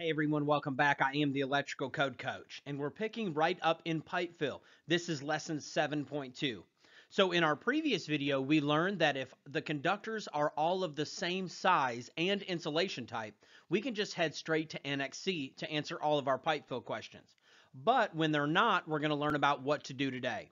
Hey everyone, welcome back. I am the Electrical Code Coach, and we're picking right up in pipe fill. This is lesson 7.2. So in our previous video, we learned that if the conductors are all of the same size and insulation type, we can just head straight to Annex C to answer all of our pipe fill questions. But when they're not, we're going to learn about what to do today.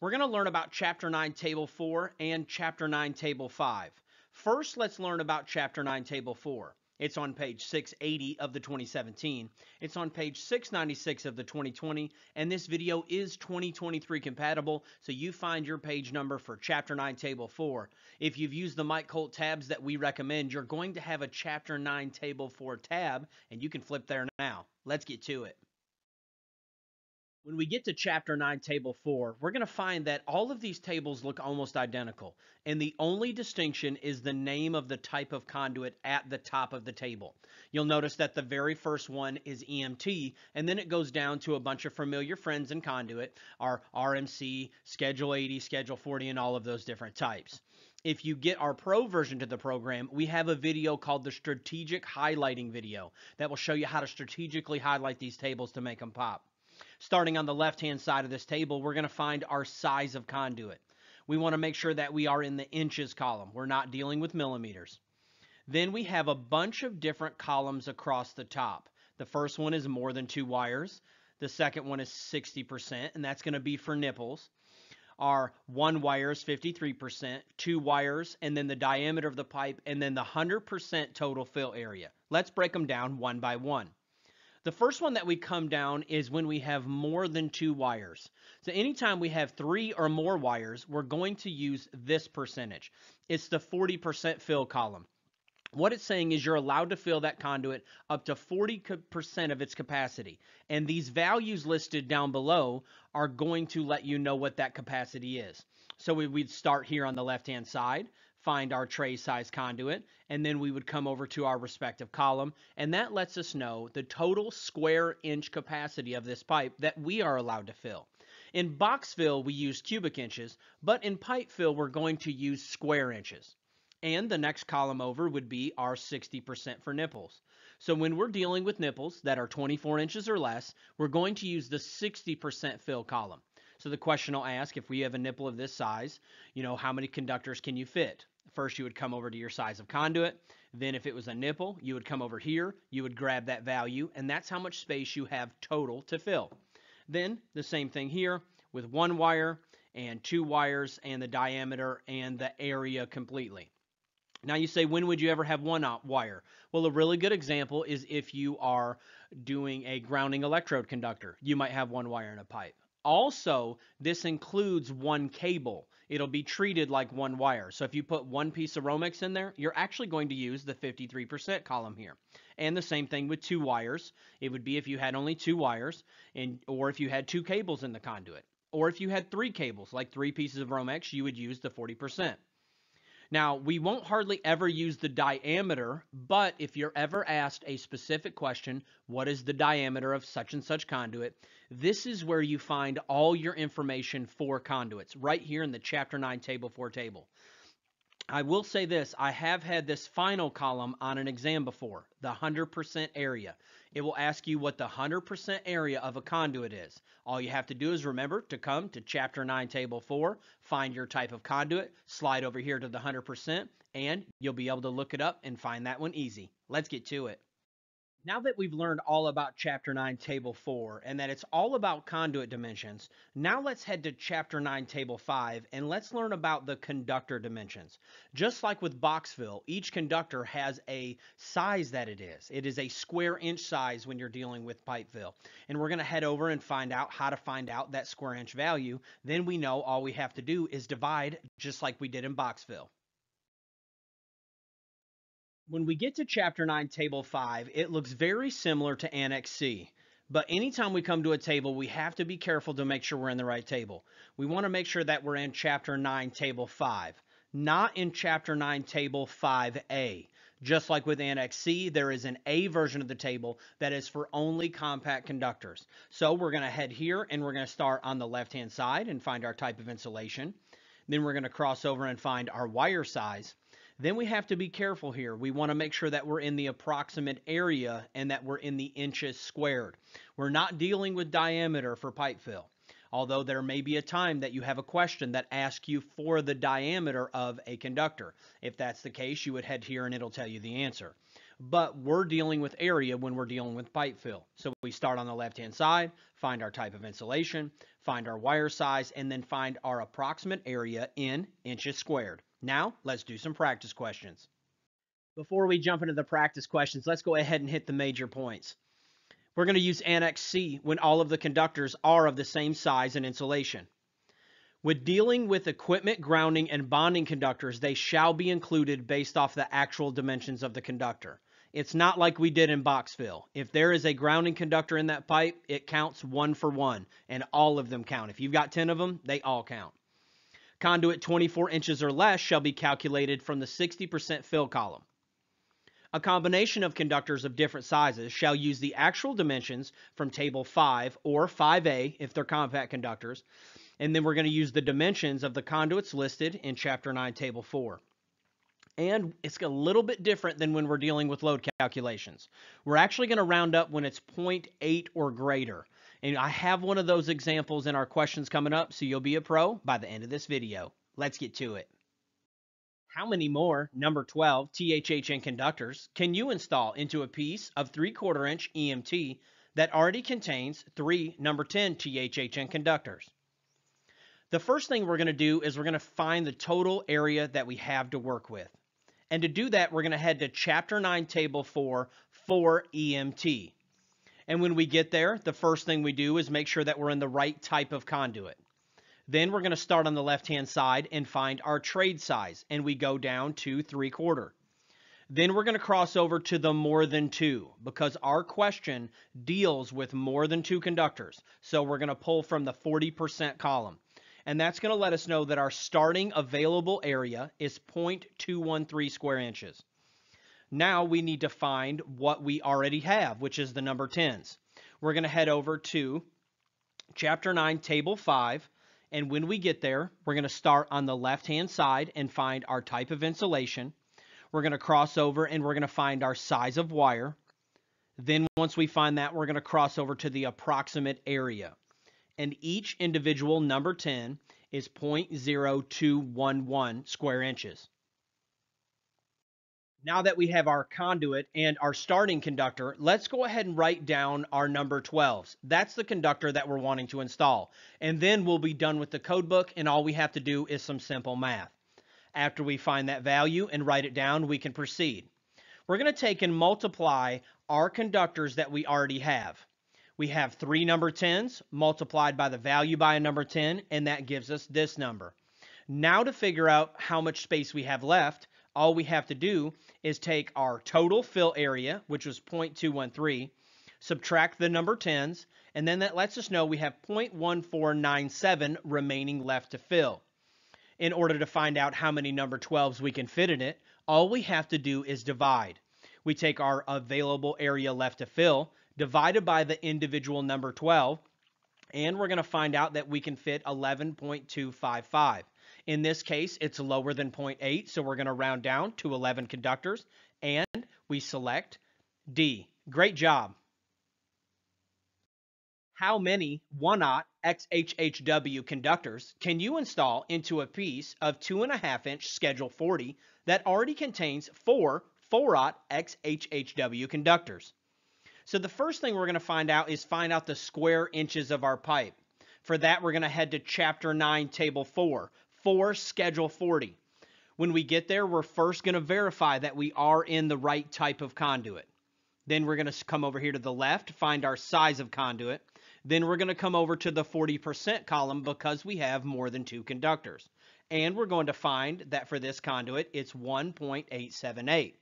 We're going to learn about Chapter 9, Table 4 and Chapter 9, Table 5. First, let's learn about Chapter 9, Table 4. It's on page 680 of the 2017. It's on page 696 of the 2020, and this video is 2023 compatible, so you find your page number for Chapter 9, Table 4. If you've used the Mike Holt tabs that we recommend, you're going to have a Chapter 9, Table 4 tab, and you can flip there now. Let's get to it. When we get to chapter 9, table 4, we're going to find that all of these tables look almost identical, and the only distinction is the name of the type of conduit at the top of the table. You'll notice that the very first one is EMT, and then it goes down to a bunch of familiar friends in conduit, our RMC, Schedule 80, Schedule 40, and all of those different types if you get our pro version to the program, we have a video called the strategic highlighting video that will show you how to strategically highlight these tables to make them pop. Starting on the left-hand side of this table, we're going to find our size of conduit. We want to make sure that we are in the inches column. We're not dealing with millimeters. Then we have a bunch of different columns across the top. The first one is more than two wires. The second one is 60%, and that's going to be for nipples. Our one wire is 53%, two wires, and then the diameter of the pipe, and then the 100% total fill area. Let's break them down one by one. The first one that we come down is when we have more than two wires. So anytime we have three or more wires, we're going to use this percentage. It's the 40% fill column. What it's saying is you're allowed to fill that conduit up to 40% of its capacity. And these values listed down below are going to let you know what that capacity is. So we, would start here on the left-hand side find our trade size conduit, and then we would come over to our respective column, and that lets us know the total square inch capacity of this pipe that we are allowed to fill. In box fill, we use cubic inches, but in pipe fill, we're going to use square inches. And the next column over would be our 60% for nipples. So when we're dealing with nipples that are 24 inches or less, we're going to use the 60% fill column. So the question I'll ask if we have a nipple of this size, you know, how many conductors can you fit? First, you would come over to your size of conduit. Then if it was a nipple, you would come over here, you would grab that value, and that's how much space you have total to fill. Then the same thing here with one wire and two wires and the diameter and the area completely. Now you say, when would you ever have one wire? Well, a really good example is if you are doing a grounding electrode conductor. You might have one wire in a pipe. Also, this includes one cable. It'll be treated like one wire. So if you put one piece of Romex in there, you're actually going to use the 53% column here. And the same thing with two wires. It would be if you had only two wires, and or if you had two cables in the conduit. Or if you had three cables, like three pieces of Romex, you would use the 40%. Now, we won't hardly ever use the diameter, but if you're ever asked a specific question, what is the diameter of such and such conduit, this is where you find all your information for conduits, right here in the Chapter 9 Table 4 table. I will say this, I have had this final column on an exam before, the 100% area. It will ask you what the 100% area of a conduit is. All you have to do is remember to come to Chapter 9, Table 4, find your type of conduit, slide over here to the 100%, and you'll be able to look it up and find that one easy. Let's get to it. Now that we've learned all about Chapter 9, Table 4, and that it's all about conduit dimensions, now let's head to Chapter 9, Table 5, and let's learn about the conductor dimensions. Just like with box fill, each conductor has a size that it is. It is a square inch size when you're dealing with pipe fill. And we're going to head over and find out how to find out that square inch value. Then we know all we have to do is divide just like we did in box fill when we get to chapter 9 table 5 it looks very similar to annex c. But anytime we come to a table we have to be careful to make sure we're in the right table. We want to make sure that we're in chapter 9 table 5 not in chapter 9 table 5a just like with annex c there is an a version of the table that is for only compact conductors. So we're going to head here and we're going to start on the left hand side and find our type of insulation. Then we're going to cross over and find our wire size Then we have to be careful here. We want to make sure that we're in the approximate area and that we're in the inches squared. We're not dealing with diameter for pipe fill. Although there may be a time that you have a question that asks you for the diameter of a conductor. If that's the case, you would head here and it'll tell you the answer. But we're dealing with area when we're dealing with pipe fill. So we start on the left-hand side, find our type of insulation, find our wire size, and then find our approximate area in inches squared. Now, let's do some practice questions. Before we jump into the practice questions, let's go ahead and hit the major points. We're going to use Annex C when all of the conductors are of the same size and insulation. With dealing with equipment grounding and bonding conductors, they shall be included based off the actual dimensions of the conductor. It's not like we did in box fill. If there is a grounding conductor in that pipe, it counts one for one, and all of them count. If you've got 10 of them, they all count. Conduit 24 inches or less shall be calculated from the 60% fill column. A combination of conductors of different sizes shall use the actual dimensions from table 5 or 5A if they're compact conductors, and then we're going to use the dimensions of the conduits listed in chapter 9 table 4. And it's a little bit different than when we're dealing with load calculations. We're actually going to round up when it's 0.8 or greater. And I have one of those examples in our questions coming up, so you'll be a pro by the end of this video. Let's get to it. How many more number 12 THHN conductors can you install into a piece of 3 quarter inch EMT that already contains three number 10 THHN conductors? The first thing we're going to do is we're going to find the total area that we have to work with. And to do that, we're going to head to Chapter 9, Table 4 for EMT. And when we get there, the first thing we do is make sure that we're in the right type of conduit. Then we're going to start on the left-hand side and find our trade size, and we go down to 3 quarter. Then we're going to cross over to the more than two because our question deals with more than two conductors. So we're going to pull from the 40% column. And that's going to let us know that our starting available area is 0.213 square inches. Now we need to find what we already have, which is the number 10s. We're going to head over to Chapter 9, Table 5, and when we get there, we're going to start on the left-hand side and find our type of insulation. We're going to cross over and we're going to find our size of wire. Then once we find that, we're going to cross over to the approximate area. And each individual number 10 is 0.0211 square inches. Now that we have our conduit and our starting conductor, let's go ahead and write down our number 12s. That's the conductor that we're wanting to install. And then we'll be done with the code book and all we have to do is some simple math. After we find that value and write it down, we can proceed. We're going to take and multiply our conductors that we already have. We have three number 10s multiplied by the value by a number 10, and that gives us this number. Now to figure out how much space we have left, all we have to do is take our total fill area, which was 0.213, subtract the number 10s, and then that lets us know we have 0.1497 remaining left to fill. In order to find out how many number 12s we can fit in it, all we have to do is divide. We take our available area left to fill, divided by the individual number 12, and we're going to find out that we can fit 11.255. In this case, it's lower than 0.8, so we're going to round down to 11 conductors, and we select D. Great job. How many 1-aught XHHW conductors can you install into a piece of 2.5 inch Schedule 40 that already contains four 4-aught XHHW conductors? So the first thing we're going to find out is find out the square inches of our pipe. For that, we're going to head to Chapter 9, Table 4 for Schedule 40. When we get there, we're first going to verify that we are in the right type of conduit. Then we're going to come over here to the left, find our size of conduit. Then we're going to come over to the 40% column because we have more than two conductors. And we're going to find that for this conduit, it's 1.878.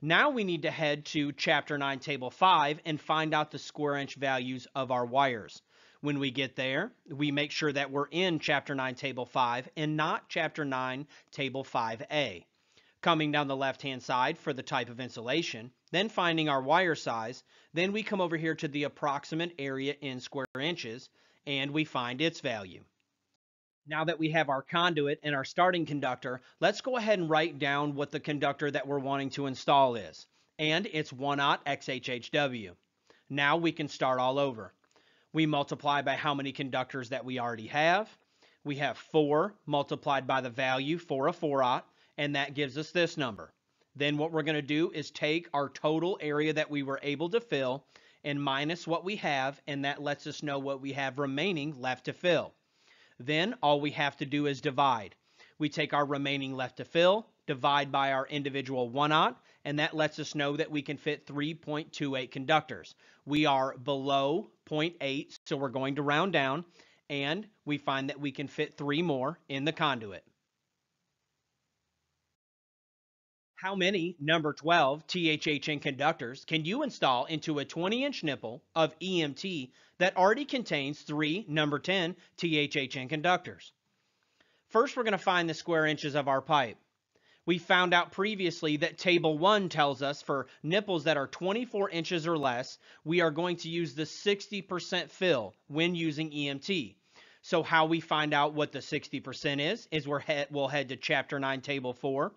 Now we need to head to Chapter 9, Table 5 and find out the square inch values of our wires. When we get there, we make sure that we're in Chapter 9, Table 5 and not Chapter 9, Table 5A. Coming down the left-hand side for the type of insulation, then finding our wire size, then we come over here to the approximate area in square inches, and we find its value. Now that we have our conduit and our starting conductor, let's go ahead and write down what the conductor that we're wanting to install is. And it's 1-aught XHHW. Now we can start all over. We multiply by how many conductors that we already have. We have 4 multiplied by the value for a 4-aught, and that gives us this number. Then what we're going to do is take our total area that we were able to fill and minus what we have, and that lets us know what we have remaining left to fill. Then all we have to do is divide. We take our remaining left to fill, divide by our individual 1-aught, and that lets us know that we can fit 3.28 conductors. We are below 0.8, so we're going to round down, and we find that we can fit three more in the conduit. How many number 12 THHN conductors can you install into a 20 inch nipple of EMT that already contains three number 10 THHN conductors? First, we're going to find the square inches of our pipe. We found out previously that table 1 tells us for nipples that are 24 inches or less, we are going to use the 60% fill when using EMT. So how we find out what the 60% is, is we're head, we'll head to chapter 9, table 4.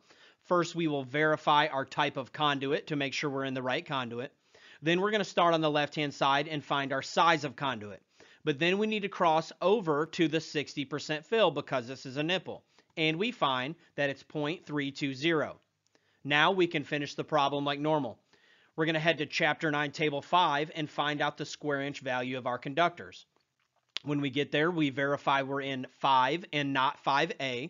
First, we will verify our type of conduit to make sure we're in the right conduit. Then we're going to start on the left-hand side and find our size of conduit. But then we need to cross over to the 60% fill because this is a nipple. And we find that it's 0.320. Now we can finish the problem like normal. We're going to head to chapter 9, table 5 and find out the square inch value of our conductors. When we get there, we verify we're in 5 and not 5A.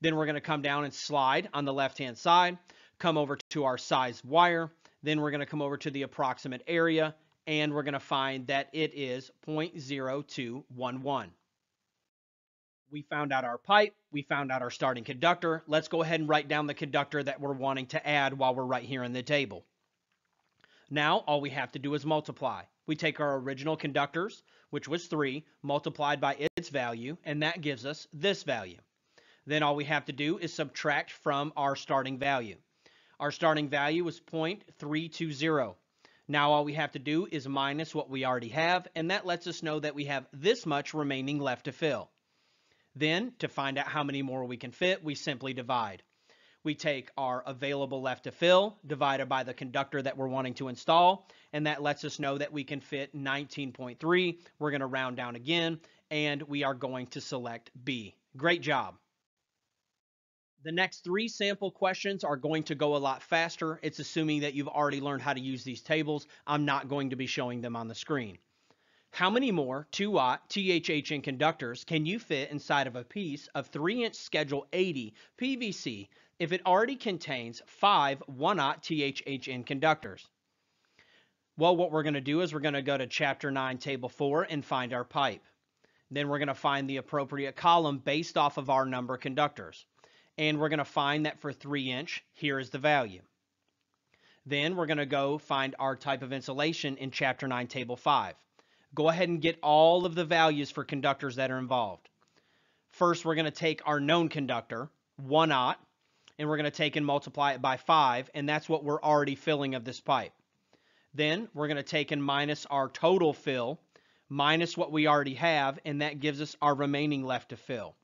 Then we're going to come down and slide on the left-hand side, come over to our size wire. Then we're going to come over to the approximate area, and we're going to find that it is 0.0211. We found out our pipe. We found out our starting conductor. Let's go ahead and write down the conductor that we're wanting to add while we're right here in the table. Now, all we have to do is multiply. We take our original conductors, which was 3, multiplied by its value, and that gives us this value. Then all we have to do is subtract from our starting value. Our starting value was 0.320. Now all we have to do is minus what we already have, and that lets us know that we have this much remaining left to fill. Then, to find out how many more we can fit, we simply divide. We take our available left to fill divided by the conductor that we're wanting to install, and that lets us know that we can fit 19.3. We're going to round down again, and we are going to select B. Great job. The next three sample questions are going to go a lot faster. It's assuming that you've already learned how to use these tables. I'm not going to be showing them on the screen. How many more 2-aught THHN conductors can you fit inside of a piece of 3-inch Schedule 80 PVC if it already contains 5 1-aught THHN conductors? Well, what we're going to do is we're going to go to Chapter 9, Table 4 and find our pipe. Then we're going to find the appropriate column based off of our number of conductors and we're going to find that for 3 inch, here is the value. Then we're going to go find our type of insulation in Chapter 9, Table 5. Go ahead and get all of the values for conductors that are involved. First, we're going to take our known conductor, 1 aught, and we're going to take and multiply it by 5, and that's what we're already filling of this pipe. Then we're going to take and minus our total fill, minus what we already have, and that gives us our remaining left to fill.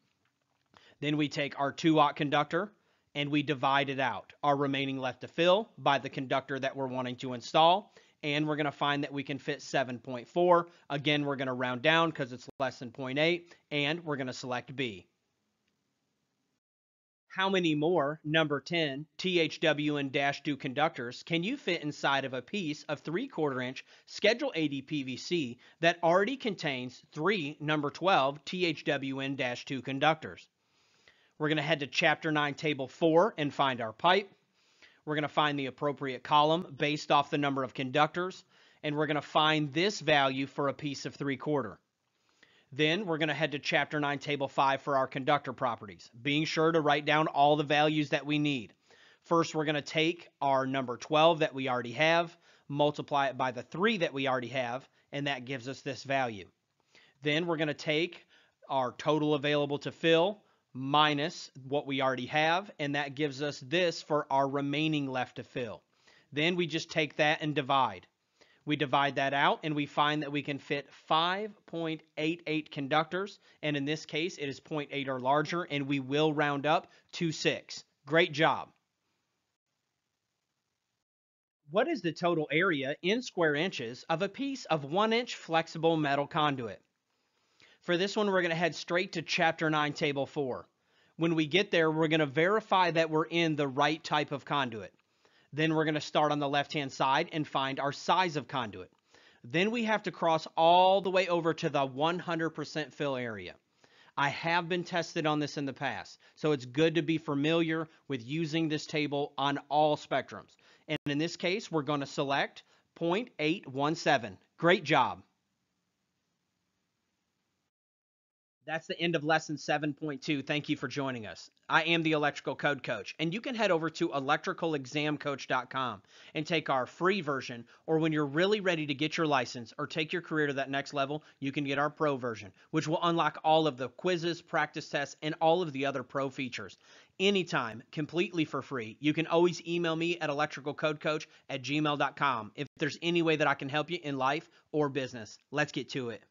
Then we take our 2-aught conductor and we divide it out, our remaining left to fill by the conductor that we're wanting to install. And we're going to find that we can fit 7.4. Again, we're going to round down because it's less than 0.8. And we're going to select B. How many more number 10 THWN dash 2 conductors can you fit inside of a piece of 3 quarter inch Schedule 80 PVC that already contains three number 12 THWN dash 2 conductors? We're going to head to chapter 9, table 4 and find our pipe. We're going to find the appropriate column based off the number of conductors, and we're going to find this value for a piece of 3 quarter. Then we're going to head to chapter 9, table 5 for our conductor properties, being sure to write down all the values that we need. First, we're going to take our number 12 that we already have, multiply it by the 3 that we already have, and that gives us this value. Then we're going to take our total available to fill, minus what we already have, and that gives us this for our remaining left to fill. Then we just take that and divide. We divide that out and we find that we can fit 5.88 conductors. And in this case, it is 0.8 or larger, and we will round up to 6. Great job. What is the total area in square inches of a piece of 1 inch flexible metal conduit? For this one, we're going to head straight to Chapter 9, Table 4. When we get there, we're going to verify that we're in the right type of conduit. Then we're going to start on the left-hand side and find our size of conduit. Then we have to cross all the way over to the 100% fill area. I have been tested on this in the past, so it's good to be familiar with using this table on all spectrums. And in this case, we're going to select 0.817. Great job. That's the end of lesson 7.2. Thank you for joining us. I am the electrical code coach, and you can head over to electricalexamcoach.com and take our free version, or when you're really ready to get your license or take your career to that next level, you can get our pro version, which will unlock all of the quizzes, practice tests, and all of the other pro features. Anytime, completely for free. You can always email me at electricalcodecoach at gmail.com if there's any way that I can help you in life or business. Let's get to it.